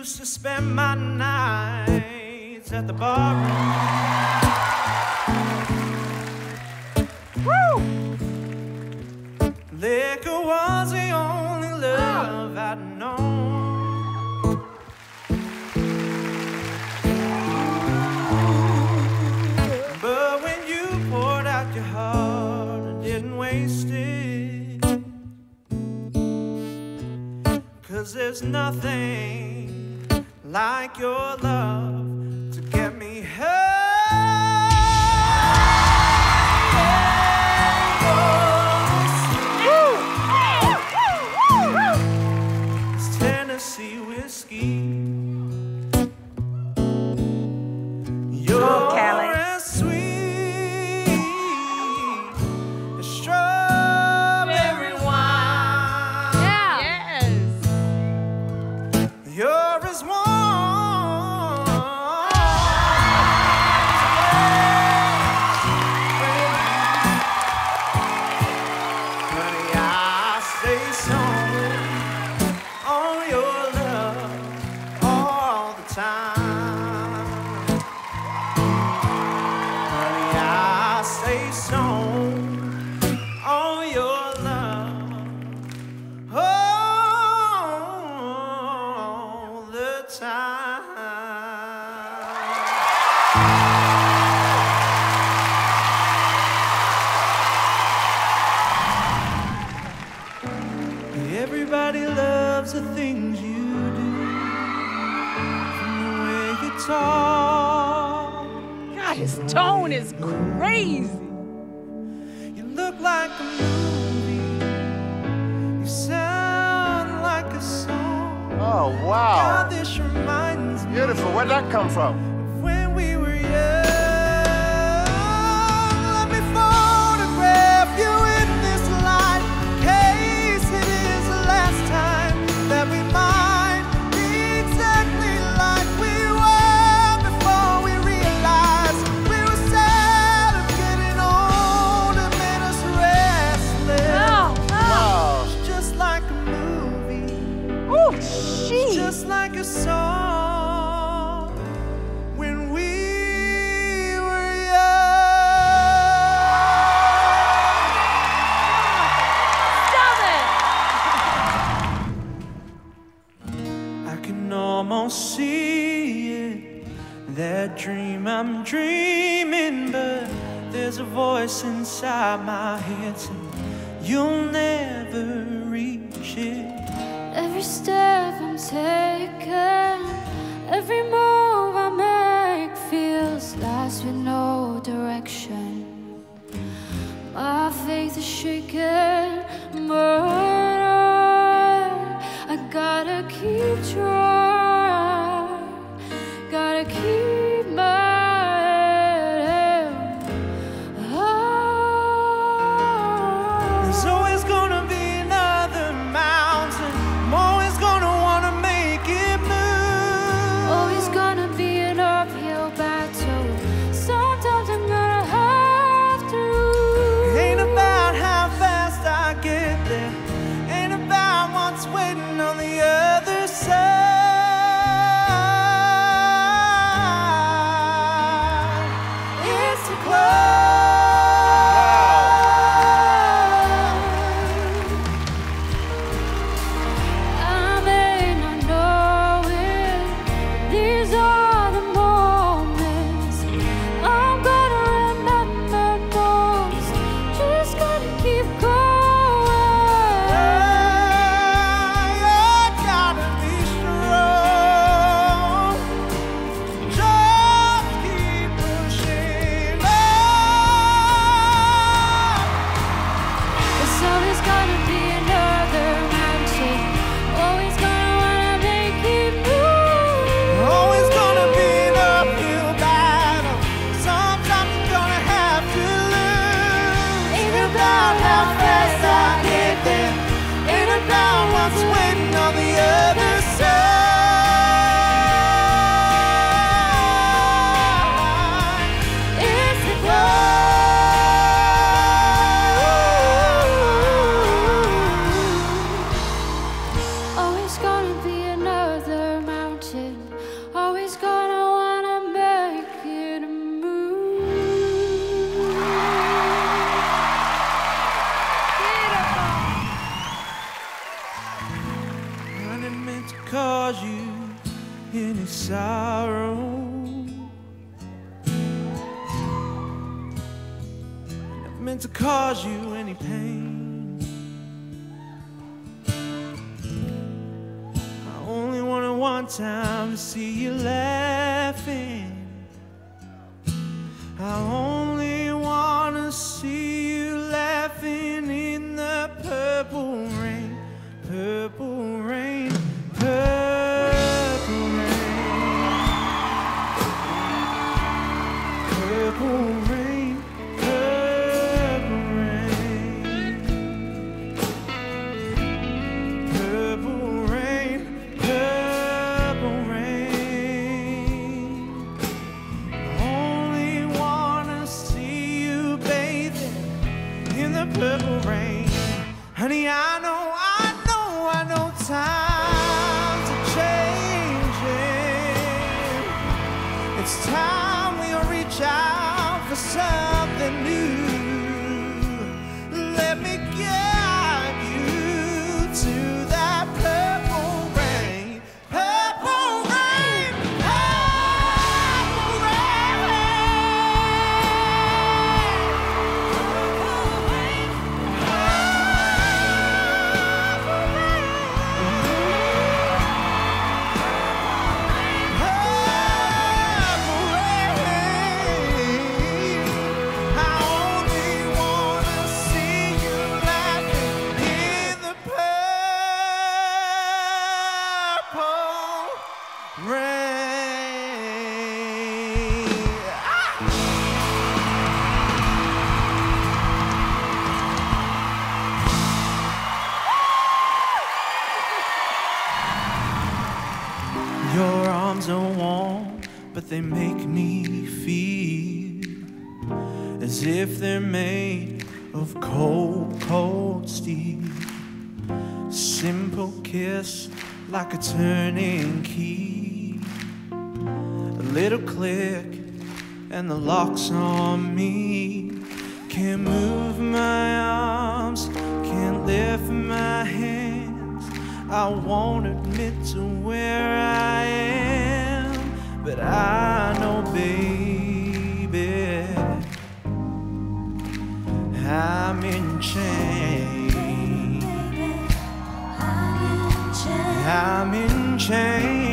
used to spend my nights at the bar. Woo! Liquor was the only love I'd known. But when you poured out your heart, I didn't waste it. Cause there's nothing like your love So your love all the time. Everybody loves the things you do, from the way you talk. God, his tone is crazy. Where'd that come from? Dreaming, but there's a voice inside my head saying you'll never reach it. Every step I'm taking, every move I make feels lost with no direction. My faith is shaken, but I, I gotta keep trying, cause you any pain. I only wanted one time to see you laugh. but they make me feel as if they're made of cold, cold steel. Simple kiss like a turning key. A little click and the lock's on me. Can't move my arms, can't lift my hands. I won't admit to where I am. But I know, baby, I'm in chains. I'm in chains.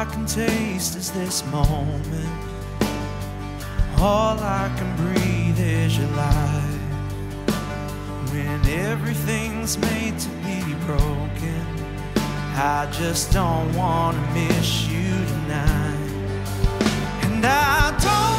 I can taste is this moment. All I can breathe is your light. When everything's made to be broken, I just don't wanna miss you tonight. And I don't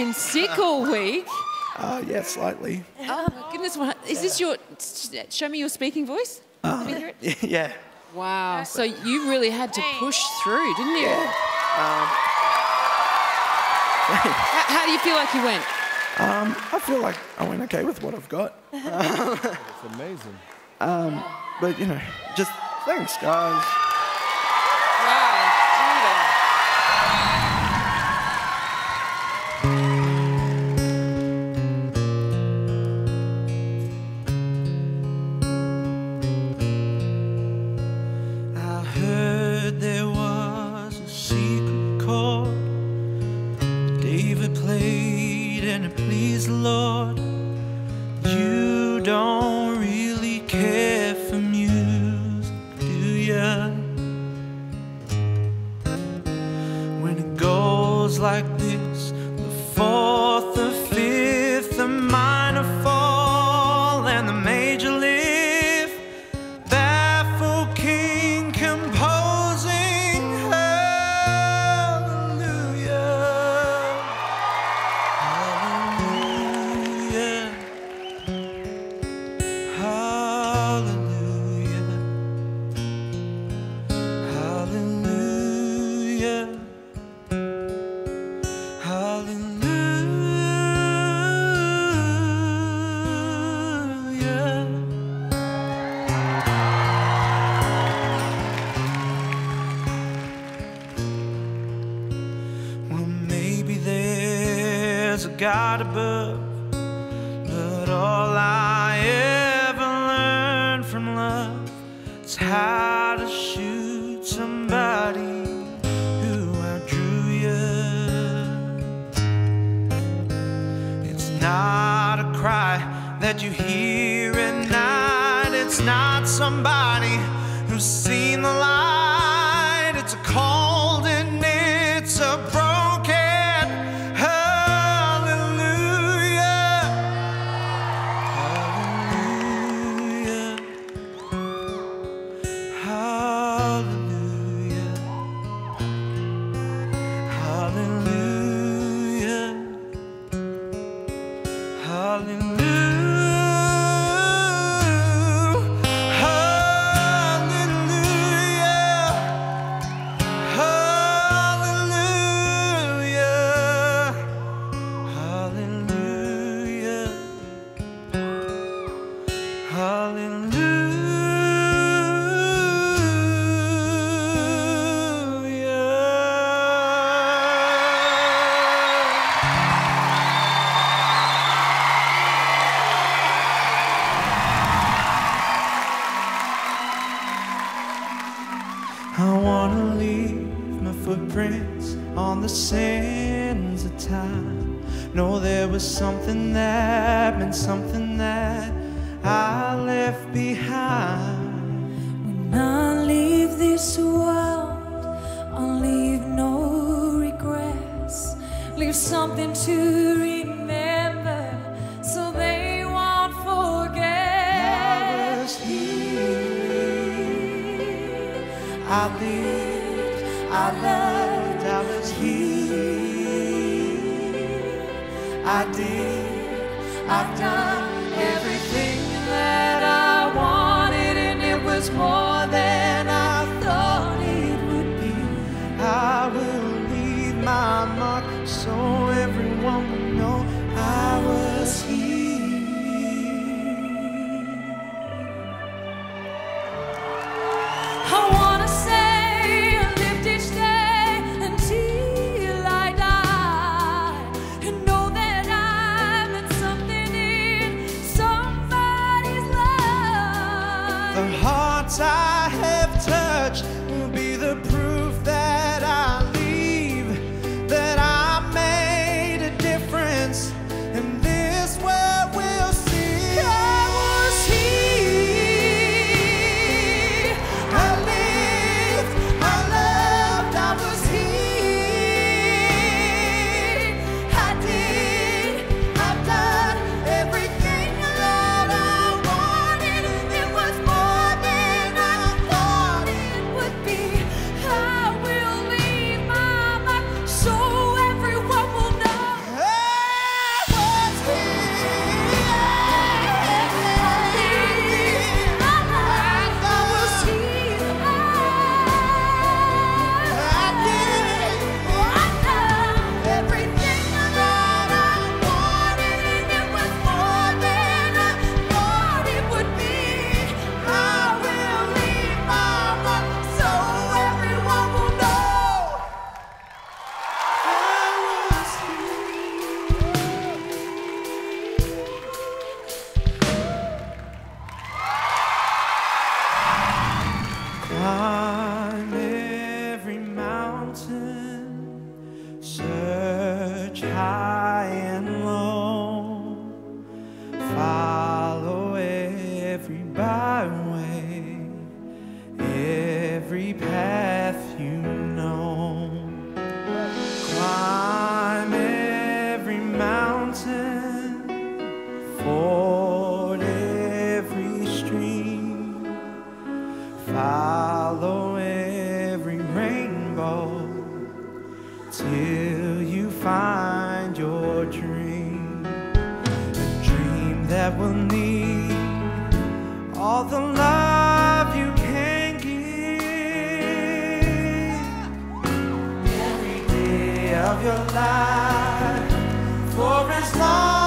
been sick all week. Uh, yeah, slightly. Oh my goodness! What, is this your? Show me your speaking voice. Let me hear it. yeah. Wow. So you really had to push through, didn't you? Um, How, how do you feel like you went? Um, I feel like I went okay with what I've got. It's amazing. Um, but you know, just thanks, guys. God above, but all I ever learned from love is how to shoot somebody who outdrew you. It's not a cry that you hear at night, it's not somebody who's seen the light, this world and leave no regrets. Leave something to remember so they won't forget. I was here, I lived, I loved, I was here, I did, I've done everything that I wanted and it was more. so all the love you can give. Every day of your life for as long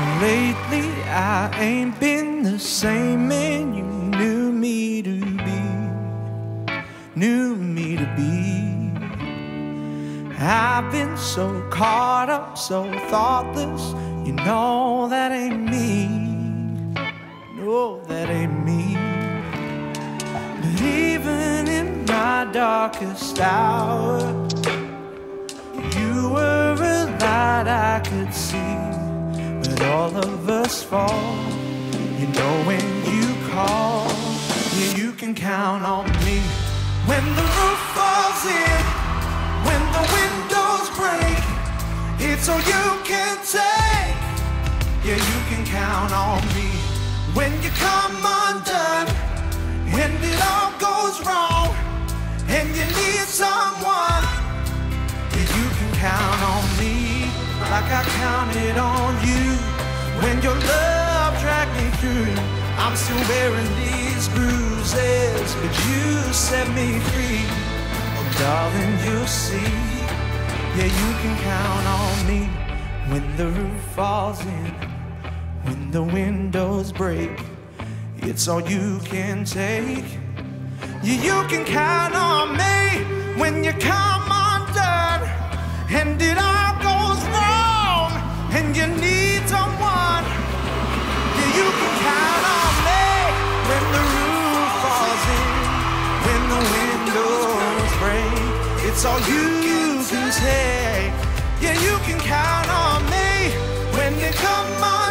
Lately, I ain't been the same man you knew me to be. Knew me to be. I've been so caught up, so thoughtless. You know that ain't me. No, that ain't me. But even in my darkest hour, you were a light I could see. All of us fall. You know when you call, yeah, you can count on me. When the roof falls in, when the windows break, it's all you can take. Yeah, you can count on me. When you come undone, when it all goes wrong, and you need someone, yeah, you can count on me like I counted on you. When your love dragged me through, I'm still wearing these bruises, but you set me free. Oh, darling, you'll see. Yeah, you can count on me when the roof falls in, when the windows break. It's all you can take. Yeah, you can count on me when you come undone and it all All you can take. Yeah, you can count on me when you come all